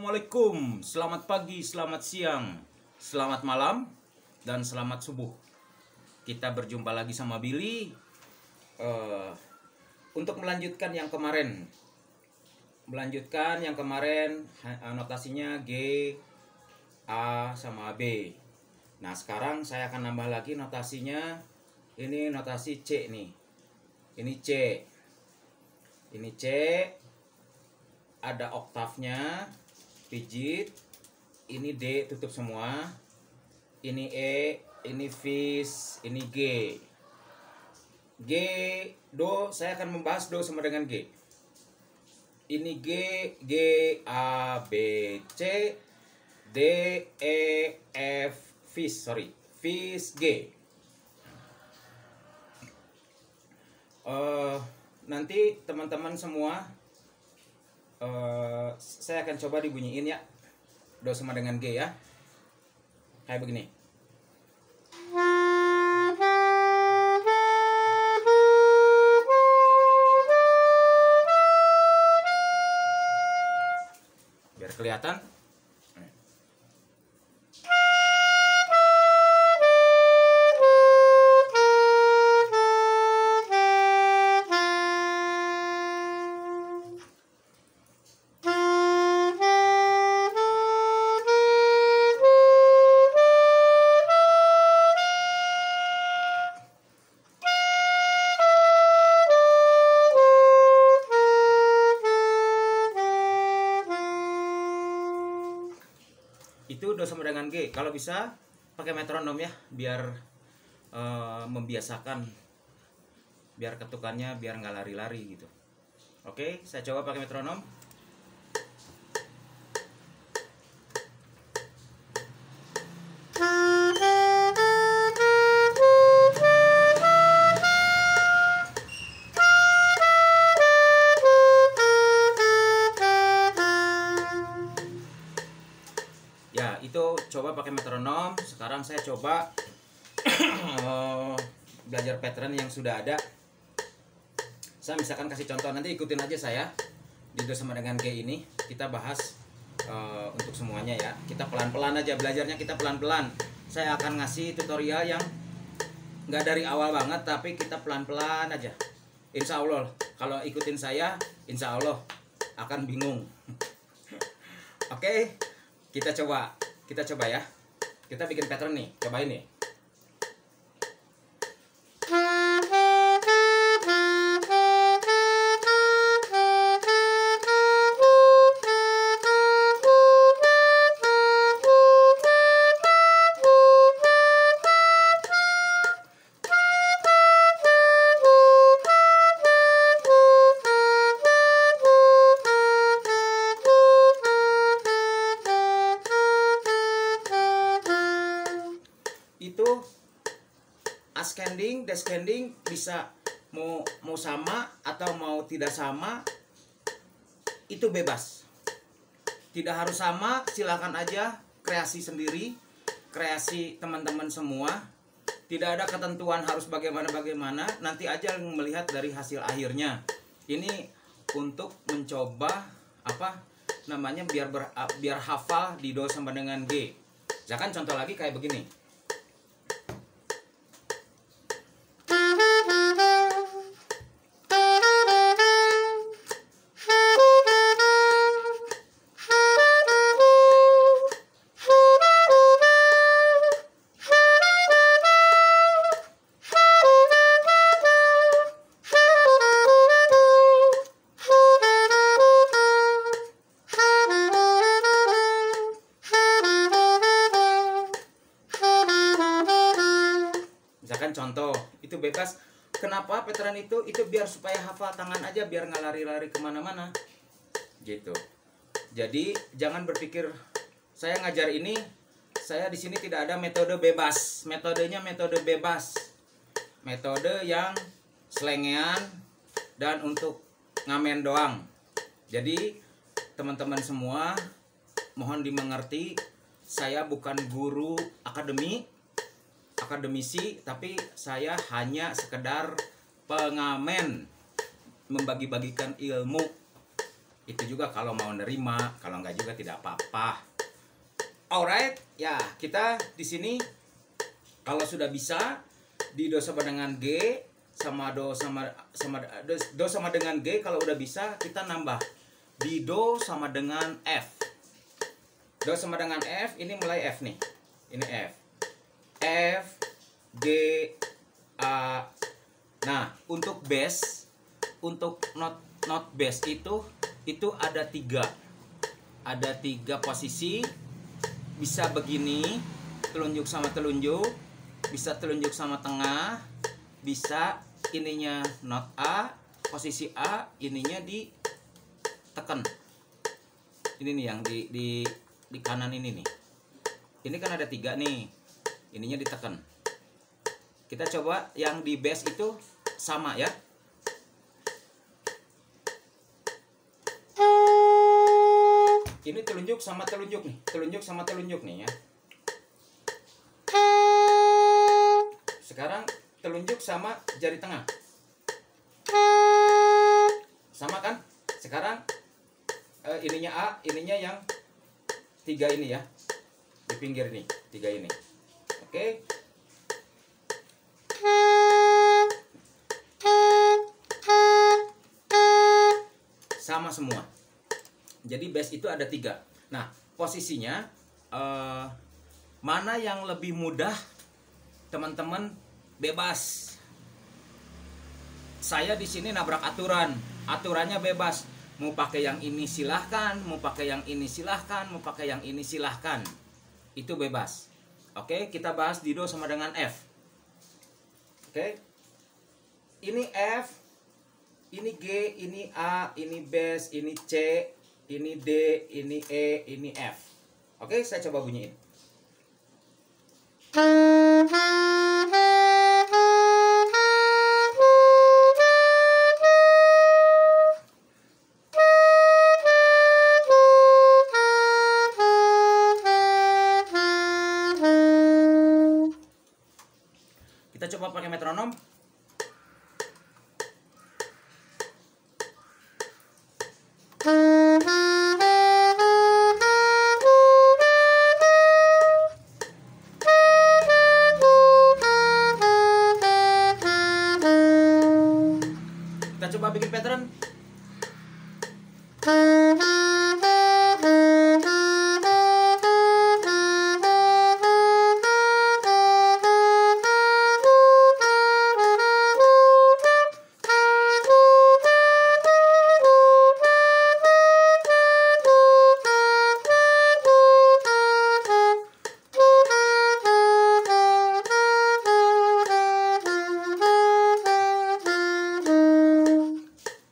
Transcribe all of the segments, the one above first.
Assalamualaikum, selamat pagi, selamat siang, selamat malam, dan selamat subuh. Kita berjumpa lagi sama Billy eh, untuk melanjutkan yang kemarin. Melanjutkan yang kemarin anotasinya G, A sama B. Nah sekarang saya akan nambah lagi notasinya. Ini notasi C nih. Ini C. Ini C ada oktavnya pijit ini D tutup semua. Ini E ini fis ini G. G do saya akan membahas do sama dengan G. Ini G G A B C D E F fis sorry. Fis G. Eh, nanti teman-teman semua eh, saya akan coba dibunyiin ya. Do sama dengan G ya. Kayak begini. Biar kelihatan kalau bisa pakai metronom ya biar eh, membiasakan. Biar ketukannya biar nggak lari-lari gitu. Oke saya coba pakai metronom itu coba pakai metronom. Sekarang saya coba eh, belajar pattern yang sudah ada. Saya misalkan kasih contoh nanti ikutin aja saya di sama dengan G ini. Kita bahas eh, untuk semuanya ya. Kita pelan-pelan aja belajarnya kita pelan-pelan. Saya akan ngasih tutorial yang nggak dari awal banget tapi kita pelan-pelan aja. Insya Allah kalau ikutin saya, insya Allah akan bingung. Oke, kita coba kita coba ya. Kita bikin pattern nih. Cobain nih ascending descending bisa mau mau sama atau mau tidak sama itu bebas. Tidak harus sama silakan aja kreasi sendiri kreasi teman-teman semua. Tidak ada ketentuan harus bagaimana bagaimana nanti aja melihat dari hasil akhirnya. Ini untuk mencoba apa namanya biar ber- biar hafal di do sama dengan G. Misalkan contoh lagi kayak begini contoh itu bebas. Kenapa veteran itu itu biar supaya hafal tangan aja biar nggak lari-lari ke mana-mana? Gitu. Jadi jangan berpikir saya ngajar ini saya di sini tidak ada metode bebas. Metodenya metode bebas. Metode yang selengean dan untuk ngamen doang. Jadi teman-teman semua mohon dimengerti saya bukan guru akademi akademisi tapi saya hanya sekedar pengamen membagi-bagikan ilmu. Itu juga kalau mau nerima kalau nggak juga tidak apa-apa. Alright ya kita di sini kalau sudah bisa di do sama dengan G sama do sama sama do, do sama dengan G kalau udah bisa kita nambah. Di do sama dengan F. Do sama dengan F ini mulai F nih. Ini F F G A. Nah untuk bass untuk not not bass itu itu ada tiga. Ada tiga posisi. Bisa begini telunjuk sama telunjuk. Bisa telunjuk sama tengah. Bisa ininya not A posisi A ininya di tekan ini nih yang di di di kanan ini nih. Ini kan ada tiga nih ininya ditekan. Kita coba yang di bass itu sama ya. Ini telunjuk sama telunjuk nih telunjuk sama telunjuk nih ya. Sekarang telunjuk sama jari tengah. Sama kan? Sekarang eh, ininya A ininya yang tiga ini ya. Di pinggir ini tiga ini oke sama semua jadi bass itu ada tiga. Nah, posisinya eh, mana yang lebih mudah, teman-teman bebas. Saya di sini nabrak aturan, aturannya bebas. Mau pakai yang ini silahkan, mau pakai yang ini silahkan, mau pakai yang ini silahkan. Itu bebas. Oke, kita bahas di do sama dengan F. Oke, ini F, ini G, ini A, ini bass, ini C, ini D, ini E, ini F. Oke, saya coba bunyiin.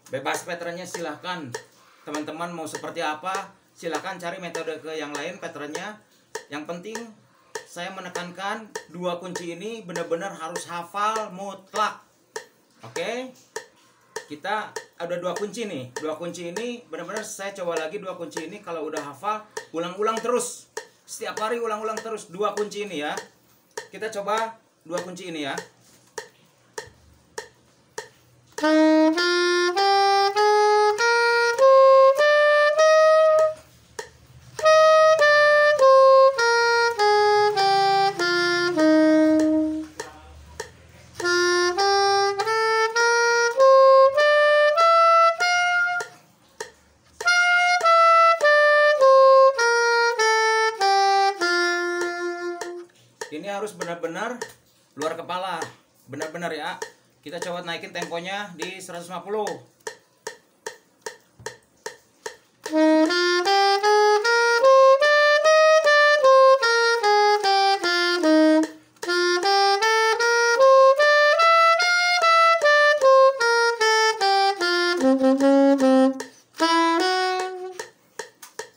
Bebas patternnya silahkan. Teman-teman mau seperti apa Silahkan cari metode ke yang lain patternnya Yang penting saya menekankan dua kunci ini benar-benar harus hafal mutlak. Oke? Kita ada dua kunci nih. Dua kunci ini benar-benar saya coba lagi dua kunci ini. Kalau udah hafal ulang-ulang terus. Setiap hari ulang-ulang terus dua kunci ini ya. Kita coba dua kunci ini ya benar-benar luar kepala. Benar-benar ya. Kita coba naikin temponya di 150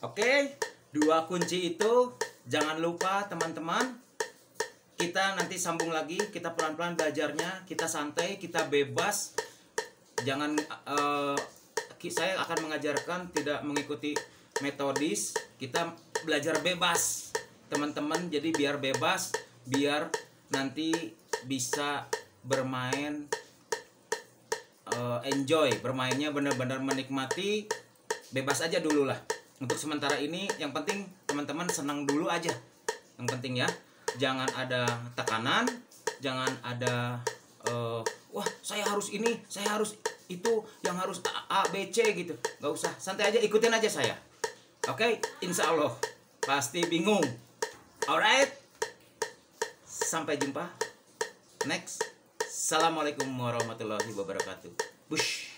Oke, dua kunci itu jangan lupa teman-teman kita nanti sambung lagi kita pelan-pelan belajarnya kita santai kita bebas. Jangan ki- saya akan mengajarkan tidak mengikuti metodis. Kita belajar bebas teman-teman. Jadi biar bebas biar nanti bisa bermain eh, enjoy. Bermainnya benar-benar menikmati bebas aja dulu lah untuk sementara ini yang penting teman-teman senang dulu aja. Yang penting ya jangan ada tekanan jangan ada eh, wah saya harus ini saya harus itu yang harus A, A B C gitu. Nggak usah santai aja ikutin aja saya. Oke? Insya Allah. Pasti bingung. Alright? Sampai jumpa. Next. Assalamualaikum warahmatullahi wabarakatuh. Bush